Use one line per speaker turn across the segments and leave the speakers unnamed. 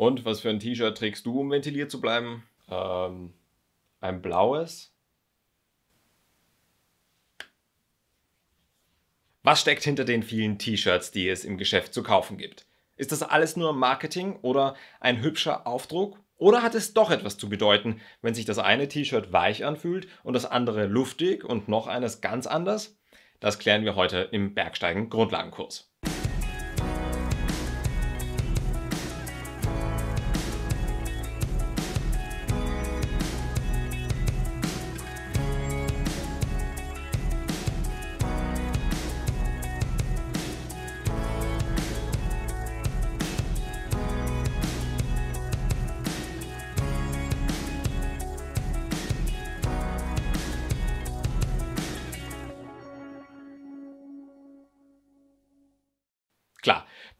Und was für ein T-Shirt trägst du, um ventiliert zu bleiben?
Ähm, ein blaues.
Was steckt hinter den vielen T-Shirts, die es im Geschäft zu kaufen gibt? Ist das alles nur Marketing oder ein hübscher Aufdruck? Oder hat es doch etwas zu bedeuten, wenn sich das eine T-Shirt weich anfühlt und das andere luftig und noch eines ganz anders? Das klären wir heute im Bergsteigen Grundlagenkurs.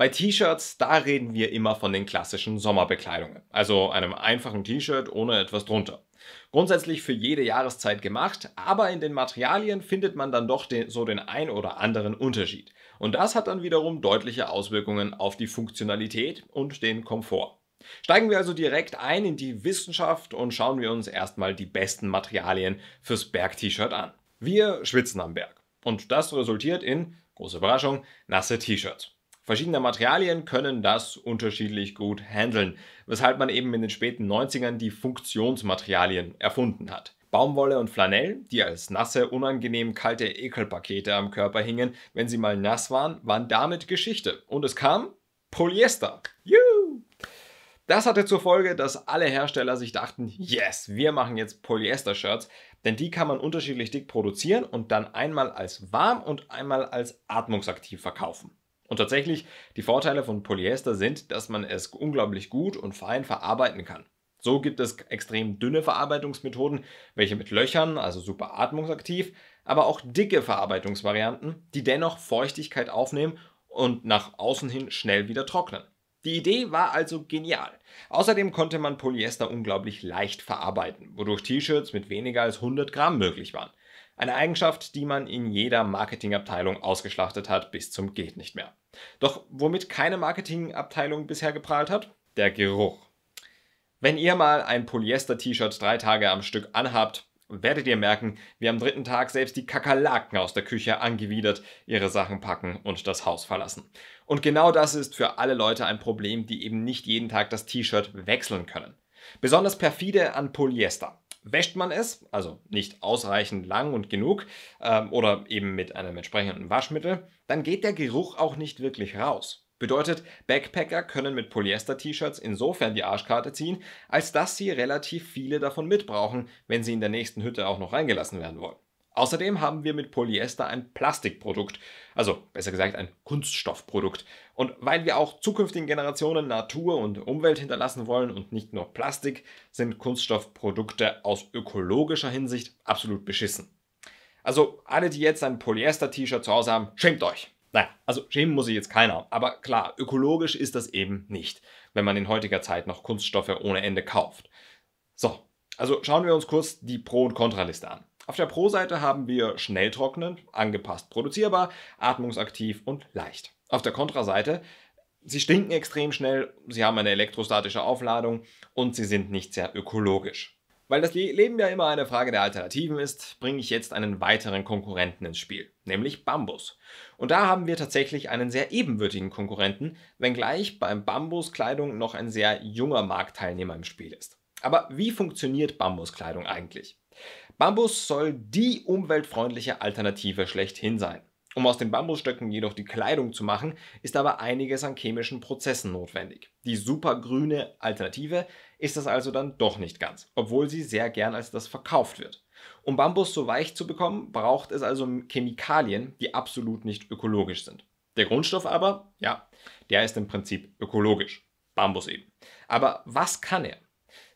Bei T-Shirts, da reden wir immer von den klassischen Sommerbekleidungen, also einem einfachen T-Shirt ohne etwas drunter. Grundsätzlich für jede Jahreszeit gemacht, aber in den Materialien findet man dann doch den, so den ein oder anderen Unterschied. Und das hat dann wiederum deutliche Auswirkungen auf die Funktionalität und den Komfort. Steigen wir also direkt ein in die Wissenschaft und schauen wir uns erstmal die besten Materialien fürs Berg-T-Shirt an. Wir schwitzen am Berg. Und das resultiert in, große Überraschung, nasse T-Shirts. Verschiedene Materialien können das unterschiedlich gut handeln, weshalb man eben in den späten 90ern die Funktionsmaterialien erfunden hat. Baumwolle und Flanell, die als nasse, unangenehm kalte Ekelpakete am Körper hingen, wenn sie mal nass waren, waren damit Geschichte. Und es kam Polyester. Juhu! Das hatte zur Folge, dass alle Hersteller sich dachten, yes, wir machen jetzt Polyester-Shirts, denn die kann man unterschiedlich dick produzieren und dann einmal als warm und einmal als atmungsaktiv verkaufen. Und tatsächlich, die Vorteile von Polyester sind, dass man es unglaublich gut und fein verarbeiten kann. So gibt es extrem dünne Verarbeitungsmethoden, welche mit Löchern, also super atmungsaktiv, aber auch dicke Verarbeitungsvarianten, die dennoch Feuchtigkeit aufnehmen und nach außen hin schnell wieder trocknen. Die Idee war also genial. Außerdem konnte man Polyester unglaublich leicht verarbeiten, wodurch T-Shirts mit weniger als 100 Gramm möglich waren. Eine Eigenschaft, die man in jeder Marketingabteilung ausgeschlachtet hat bis zum geht nicht mehr. Doch womit keine Marketingabteilung bisher geprahlt hat? Der Geruch. Wenn ihr mal ein Polyester-T-Shirt drei Tage am Stück anhabt, werdet ihr merken, wie am dritten Tag selbst die Kakerlaken aus der Küche angewidert ihre Sachen packen und das Haus verlassen. Und genau das ist für alle Leute ein Problem, die eben nicht jeden Tag das T-Shirt wechseln können. Besonders perfide an Polyester. Wäscht man es, also nicht ausreichend lang und genug ähm, oder eben mit einem entsprechenden Waschmittel, dann geht der Geruch auch nicht wirklich raus. Bedeutet, Backpacker können mit Polyester-T-Shirts insofern die Arschkarte ziehen, als dass sie relativ viele davon mitbrauchen, wenn sie in der nächsten Hütte auch noch reingelassen werden wollen. Außerdem haben wir mit Polyester ein Plastikprodukt, also besser gesagt ein Kunststoffprodukt. Und weil wir auch zukünftigen Generationen Natur und Umwelt hinterlassen wollen und nicht nur Plastik, sind Kunststoffprodukte aus ökologischer Hinsicht absolut beschissen. Also alle, die jetzt ein Polyester-T-Shirt zu Hause haben, schämt euch. Naja, also schämen muss sich jetzt keiner. Aber klar, ökologisch ist das eben nicht, wenn man in heutiger Zeit noch Kunststoffe ohne Ende kauft. So, also schauen wir uns kurz die Pro- und Kontraliste an. Auf der Pro-Seite haben wir schnell trocknend, angepasst produzierbar, atmungsaktiv und leicht. Auf der Kontraseite, sie stinken extrem schnell, sie haben eine elektrostatische Aufladung und sie sind nicht sehr ökologisch. Weil das Leben ja immer eine Frage der Alternativen ist, bringe ich jetzt einen weiteren Konkurrenten ins Spiel, nämlich Bambus. Und da haben wir tatsächlich einen sehr ebenwürdigen Konkurrenten, wenngleich beim Bambuskleidung noch ein sehr junger Marktteilnehmer im Spiel ist. Aber wie funktioniert Bambuskleidung eigentlich? Bambus soll die umweltfreundliche Alternative schlechthin sein. Um aus den Bambusstöcken jedoch die Kleidung zu machen, ist aber einiges an chemischen Prozessen notwendig. Die supergrüne Alternative ist das also dann doch nicht ganz, obwohl sie sehr gern als das verkauft wird. Um Bambus so weich zu bekommen, braucht es also Chemikalien, die absolut nicht ökologisch sind. Der Grundstoff aber, ja, der ist im Prinzip ökologisch. Bambus eben. Aber was kann er?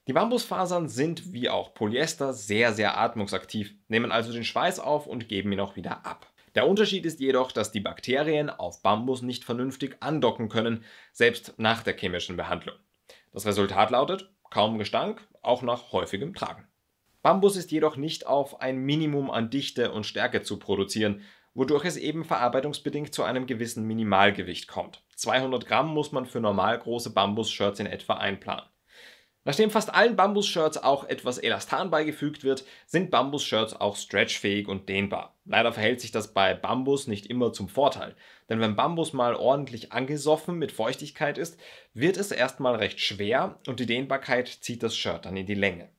Die Bambusfasern sind wie auch Polyester sehr, sehr atmungsaktiv, nehmen also den Schweiß auf und geben ihn auch wieder ab. Der Unterschied ist jedoch, dass die Bakterien auf Bambus nicht vernünftig andocken können, selbst nach der chemischen Behandlung. Das Resultat lautet kaum Gestank, auch nach häufigem Tragen. Bambus ist jedoch nicht auf ein Minimum an Dichte und Stärke zu produzieren, wodurch es eben verarbeitungsbedingt zu einem gewissen Minimalgewicht kommt. 200 Gramm muss man für normal große Bambus-Shirts in etwa einplanen. Nachdem fast allen Bambus-Shirts auch etwas Elastan beigefügt wird, sind Bambus-Shirts auch stretchfähig und dehnbar. Leider verhält sich das bei Bambus nicht immer zum Vorteil, denn wenn Bambus mal ordentlich angesoffen mit Feuchtigkeit ist, wird es erstmal recht schwer und die Dehnbarkeit zieht das Shirt dann in die Länge.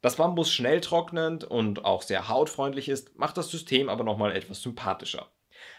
Dass Bambus schnell trocknend und auch sehr hautfreundlich ist, macht das System aber nochmal etwas sympathischer.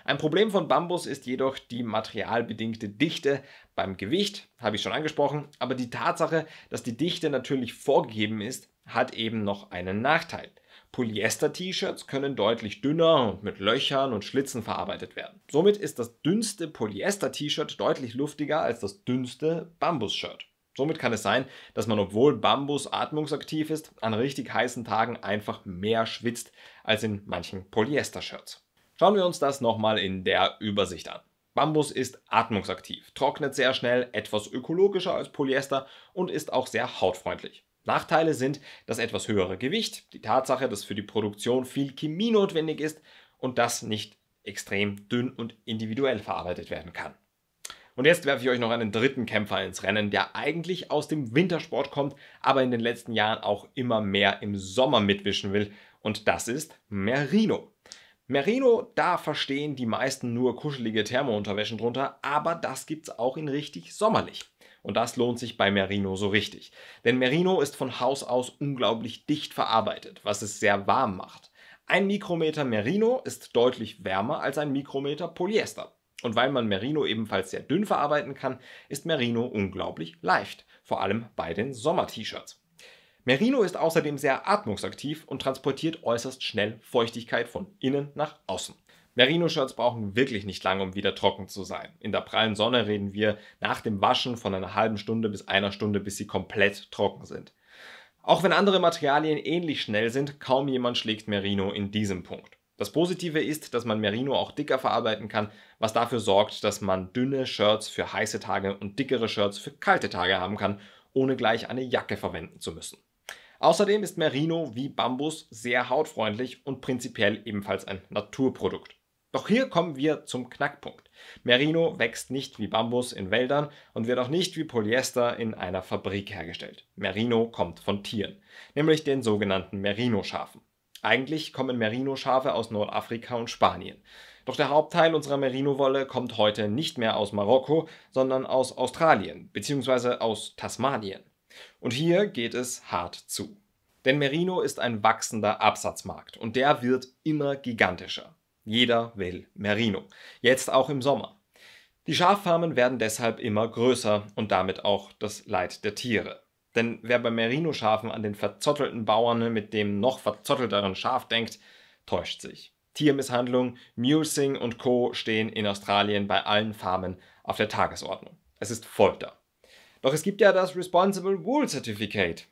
Ein Problem von Bambus ist jedoch die materialbedingte Dichte beim Gewicht, habe ich schon angesprochen, aber die Tatsache, dass die Dichte natürlich vorgegeben ist, hat eben noch einen Nachteil. Polyester-T-Shirts können deutlich dünner und mit Löchern und Schlitzen verarbeitet werden. Somit ist das dünnste Polyester-T-Shirt deutlich luftiger als das dünnste Bambus-Shirt. Somit kann es sein, dass man, obwohl Bambus atmungsaktiv ist, an richtig heißen Tagen einfach mehr schwitzt als in manchen Polyester-Shirts. Schauen wir uns das nochmal in der Übersicht an. Bambus ist atmungsaktiv, trocknet sehr schnell, etwas ökologischer als Polyester und ist auch sehr hautfreundlich. Nachteile sind das etwas höhere Gewicht, die Tatsache, dass für die Produktion viel Chemie notwendig ist und das nicht extrem dünn und individuell verarbeitet werden kann. Und jetzt werfe ich euch noch einen dritten Kämpfer ins Rennen, der eigentlich aus dem Wintersport kommt, aber in den letzten Jahren auch immer mehr im Sommer mitwischen will. Und das ist Merino. Merino, da verstehen die meisten nur kuschelige Thermounterwäschen drunter, aber das gibt's auch in richtig sommerlich. Und das lohnt sich bei Merino so richtig. Denn Merino ist von Haus aus unglaublich dicht verarbeitet, was es sehr warm macht. Ein Mikrometer Merino ist deutlich wärmer als ein Mikrometer Polyester. Und weil man Merino ebenfalls sehr dünn verarbeiten kann, ist Merino unglaublich leicht, vor allem bei den Sommer-T-Shirts. Merino ist außerdem sehr atmungsaktiv und transportiert äußerst schnell Feuchtigkeit von innen nach außen. Merino-Shirts brauchen wirklich nicht lange, um wieder trocken zu sein. In der prallen Sonne reden wir nach dem Waschen von einer halben Stunde bis einer Stunde, bis sie komplett trocken sind. Auch wenn andere Materialien ähnlich schnell sind, kaum jemand schlägt Merino in diesem Punkt. Das Positive ist, dass man Merino auch dicker verarbeiten kann, was dafür sorgt, dass man dünne Shirts für heiße Tage und dickere Shirts für kalte Tage haben kann, ohne gleich eine Jacke verwenden zu müssen. Außerdem ist Merino wie Bambus sehr hautfreundlich und prinzipiell ebenfalls ein Naturprodukt. Doch hier kommen wir zum Knackpunkt. Merino wächst nicht wie Bambus in Wäldern und wird auch nicht wie Polyester in einer Fabrik hergestellt. Merino kommt von Tieren, nämlich den sogenannten Merino-Schafen. Eigentlich kommen Merino-Schafe aus Nordafrika und Spanien. Doch der Hauptteil unserer Merino-Wolle kommt heute nicht mehr aus Marokko, sondern aus Australien bzw. aus Tasmanien. Und hier geht es hart zu. Denn Merino ist ein wachsender Absatzmarkt und der wird immer gigantischer. Jeder will Merino. Jetzt auch im Sommer. Die Schaffarmen werden deshalb immer größer und damit auch das Leid der Tiere. Denn wer bei Merino-Schafen an den verzottelten Bauern mit dem noch verzottelteren Schaf denkt, täuscht sich. Tiermisshandlung, Mulesing und Co. stehen in Australien bei allen Farmen auf der Tagesordnung. Es ist Folter. Doch es gibt ja das Responsible Wool Certificate.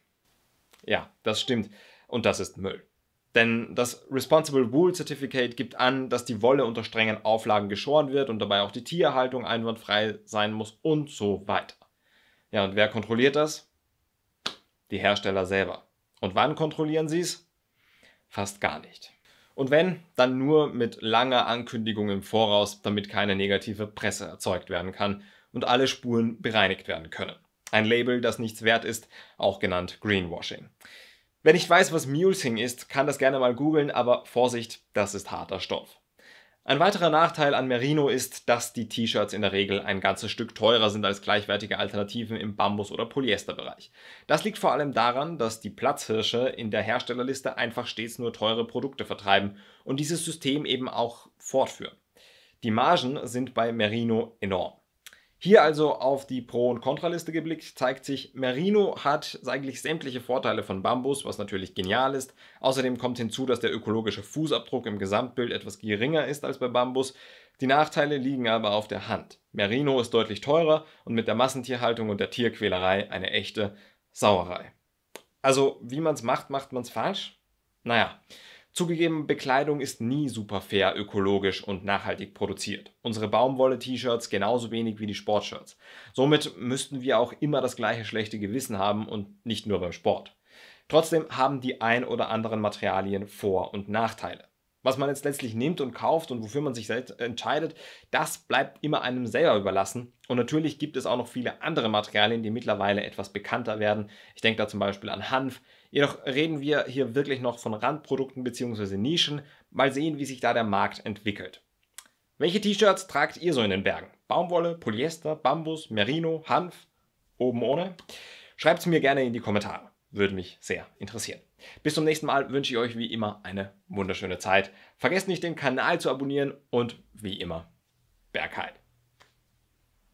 Ja, das stimmt. Und das ist Müll. Denn das Responsible Wool Certificate gibt an, dass die Wolle unter strengen Auflagen geschoren wird und dabei auch die Tierhaltung einwandfrei sein muss und so weiter. Ja, und wer kontrolliert das? Die Hersteller selber. Und wann kontrollieren sie es? Fast gar nicht. Und wenn, dann nur mit langer Ankündigung im Voraus, damit keine negative Presse erzeugt werden kann und alle Spuren bereinigt werden können. Ein Label, das nichts wert ist, auch genannt Greenwashing. Wer nicht weiß, was Mulesing ist, kann das gerne mal googeln, aber Vorsicht, das ist harter Stoff. Ein weiterer Nachteil an Merino ist, dass die T-Shirts in der Regel ein ganzes Stück teurer sind als gleichwertige Alternativen im Bambus- oder Polyesterbereich. Das liegt vor allem daran, dass die Platzhirsche in der Herstellerliste einfach stets nur teure Produkte vertreiben und dieses System eben auch fortführen. Die Margen sind bei Merino enorm. Hier also auf die Pro- und Kontraliste geblickt, zeigt sich, Merino hat eigentlich sämtliche Vorteile von Bambus, was natürlich genial ist. Außerdem kommt hinzu, dass der ökologische Fußabdruck im Gesamtbild etwas geringer ist als bei Bambus. Die Nachteile liegen aber auf der Hand. Merino ist deutlich teurer und mit der Massentierhaltung und der Tierquälerei eine echte Sauerei. Also, wie man es macht, macht man es falsch? Naja, Zugegeben, Bekleidung ist nie super fair, ökologisch und nachhaltig produziert. Unsere Baumwolle-T-Shirts genauso wenig wie die Sportshirts. Somit müssten wir auch immer das gleiche schlechte Gewissen haben und nicht nur beim Sport. Trotzdem haben die ein oder anderen Materialien Vor- und Nachteile. Was man jetzt letztlich nimmt und kauft und wofür man sich entscheidet, das bleibt immer einem selber überlassen. Und natürlich gibt es auch noch viele andere Materialien, die mittlerweile etwas bekannter werden. Ich denke da zum Beispiel an Hanf. Jedoch reden wir hier wirklich noch von Randprodukten bzw. Nischen. Mal sehen, wie sich da der Markt entwickelt. Welche T-Shirts tragt ihr so in den Bergen? Baumwolle, Polyester, Bambus, Merino, Hanf? Oben ohne? Schreibt es mir gerne in die Kommentare. Würde mich sehr interessieren. Bis zum nächsten Mal wünsche ich euch wie immer eine wunderschöne Zeit. Vergesst nicht, den Kanal zu abonnieren und wie immer, Bergheit.